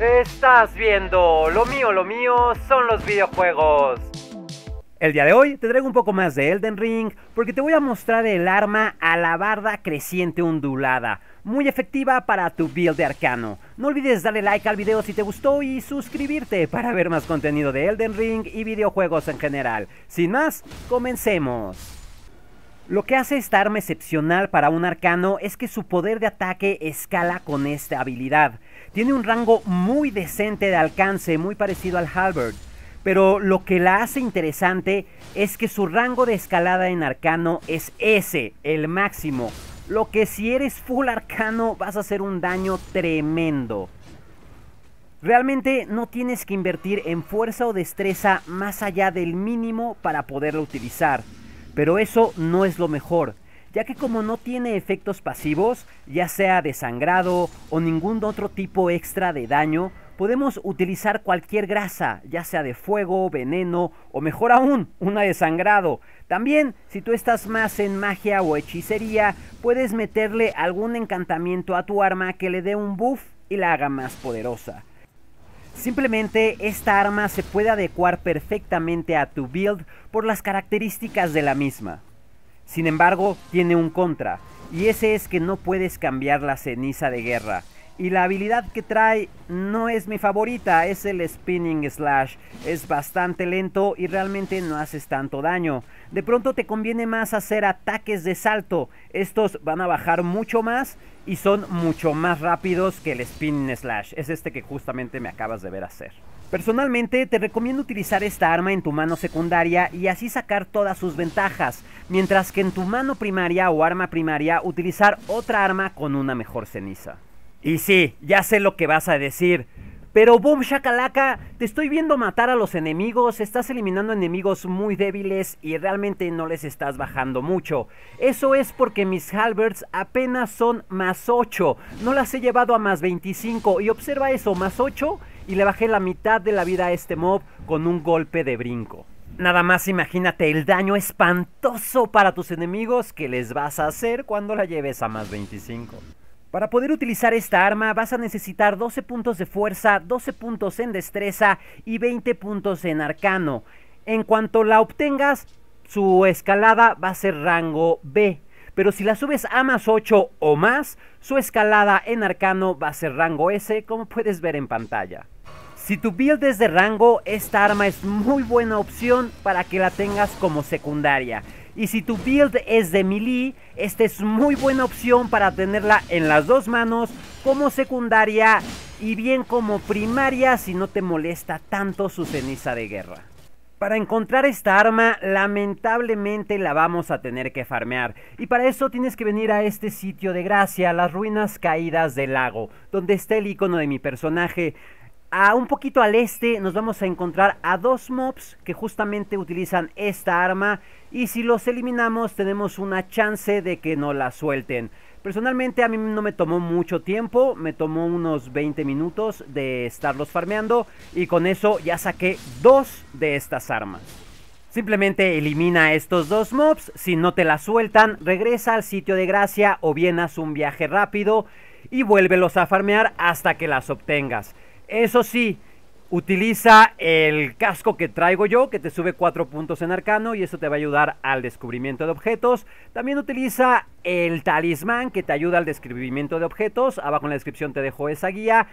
Estás viendo, lo mío, lo mío son los videojuegos. El día de hoy te traigo un poco más de Elden Ring porque te voy a mostrar el arma alabarda creciente ondulada, muy efectiva para tu build de arcano. No olvides darle like al video si te gustó y suscribirte para ver más contenido de Elden Ring y videojuegos en general. Sin más, comencemos. Lo que hace esta arma excepcional para un arcano es que su poder de ataque escala con esta habilidad. Tiene un rango muy decente de alcance, muy parecido al halberd. Pero lo que la hace interesante es que su rango de escalada en arcano es ese, el máximo. Lo que si eres full arcano vas a hacer un daño tremendo. Realmente no tienes que invertir en fuerza o destreza más allá del mínimo para poderlo utilizar. Pero eso no es lo mejor ya que como no tiene efectos pasivos, ya sea de sangrado o ningún otro tipo extra de daño, podemos utilizar cualquier grasa, ya sea de fuego, veneno o mejor aún, una de sangrado. También, si tú estás más en magia o hechicería, puedes meterle algún encantamiento a tu arma que le dé un buff y la haga más poderosa. Simplemente esta arma se puede adecuar perfectamente a tu build por las características de la misma. Sin embargo, tiene un contra, y ese es que no puedes cambiar la ceniza de guerra. Y la habilidad que trae no es mi favorita, es el Spinning Slash. Es bastante lento y realmente no haces tanto daño. De pronto te conviene más hacer ataques de salto. Estos van a bajar mucho más y son mucho más rápidos que el Spinning Slash. Es este que justamente me acabas de ver hacer. Personalmente te recomiendo utilizar esta arma en tu mano secundaria y así sacar todas sus ventajas, mientras que en tu mano primaria o arma primaria utilizar otra arma con una mejor ceniza. Y sí, ya sé lo que vas a decir, pero boom shakalaka, te estoy viendo matar a los enemigos, estás eliminando enemigos muy débiles y realmente no les estás bajando mucho. Eso es porque mis halberds apenas son más 8, no las he llevado a más 25 y observa eso, más 8 y le bajé la mitad de la vida a este mob con un golpe de brinco. Nada más imagínate el daño espantoso para tus enemigos que les vas a hacer cuando la lleves a más 25. Para poder utilizar esta arma vas a necesitar 12 puntos de fuerza, 12 puntos en destreza y 20 puntos en arcano. En cuanto la obtengas, su escalada va a ser rango B. Pero si la subes a más 8 o más, su escalada en arcano va a ser rango S, como puedes ver en pantalla. Si tu build es de rango, esta arma es muy buena opción para que la tengas como secundaria. Y si tu build es de melee, esta es muy buena opción para tenerla en las dos manos como secundaria y bien como primaria si no te molesta tanto su ceniza de guerra. Para encontrar esta arma, lamentablemente la vamos a tener que farmear. Y para eso tienes que venir a este sitio de gracia, las ruinas caídas del lago, donde está el icono de mi personaje. A un poquito al este nos vamos a encontrar a dos mobs que justamente utilizan esta arma y si los eliminamos tenemos una chance de que no la suelten. Personalmente a mí no me tomó mucho tiempo, me tomó unos 20 minutos de estarlos farmeando y con eso ya saqué dos de estas armas. Simplemente elimina estos dos mobs, si no te la sueltan, regresa al sitio de gracia o bien haz un viaje rápido y vuélvelos a farmear hasta que las obtengas. Eso sí, utiliza el casco que traigo yo, que te sube 4 puntos en arcano y eso te va a ayudar al descubrimiento de objetos. También utiliza el talismán que te ayuda al descubrimiento de objetos. Abajo en la descripción te dejo esa guía.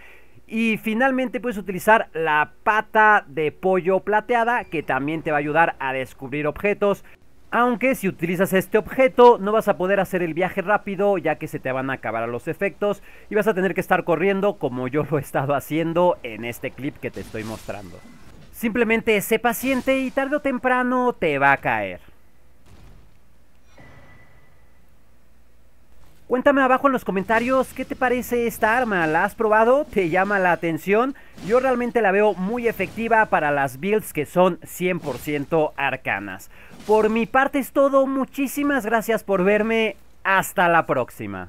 Y finalmente puedes utilizar la pata de pollo plateada que también te va a ayudar a descubrir objetos. Aunque si utilizas este objeto no vas a poder hacer el viaje rápido ya que se te van a acabar los efectos y vas a tener que estar corriendo como yo lo he estado haciendo en este clip que te estoy mostrando. Simplemente sé paciente y tarde o temprano te va a caer. Cuéntame abajo en los comentarios qué te parece esta arma, ¿la has probado? ¿Te llama la atención? Yo realmente la veo muy efectiva para las builds que son 100% arcanas. Por mi parte es todo, muchísimas gracias por verme, hasta la próxima.